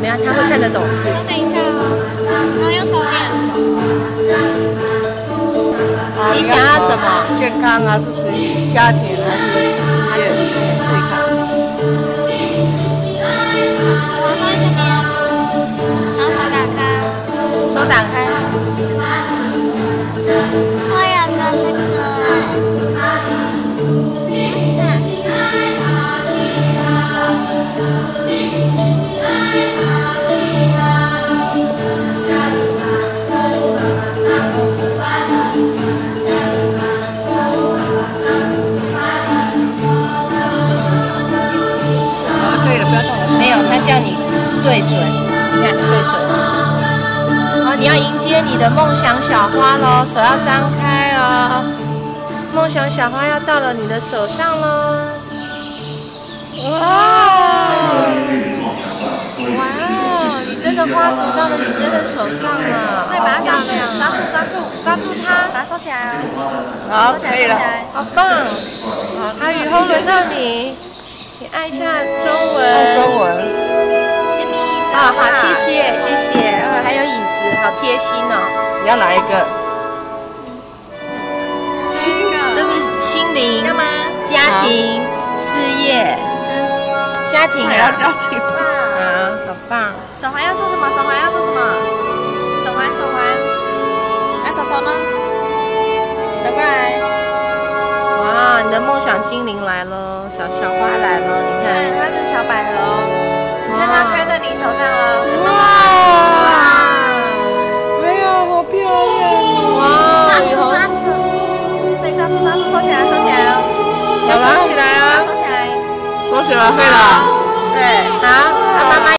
没有，他会看得懂字。等一下啊，然后用手点。你想要什么？健康啊，是属于家庭还是事业？可以看。什么放在这边，然后手打开。手打开。叫你对准，你看对准。好，你要迎接你的梦想小花喽，手要张开哦。梦想小花要到了你的手上喽。哇！哇哦！你真的花朵到了你真的手上了，快把它抓住，抓住，抓住，抓住它，把它收起来哦。好，可以了。好棒！好，雨后轮到你，你按一下中文。按中文。给你椅子。啊，好，谢谢，谢谢。哦，还有椅子，好贴心哦。你要哪一个？心这是心灵、要吗？家庭、事业、家庭还要啊，家庭。哇，啊，好棒！手环要做什么？手环要做什么？手环，手环。那手手呢？走过来。哇，你的梦想精灵来了，小小花来了，你看，看，它是小百合哦。你看它开在你手上抓住，抓住，收起来，收起来哦。要收起来啊，收起来。收起来，会了。对，好，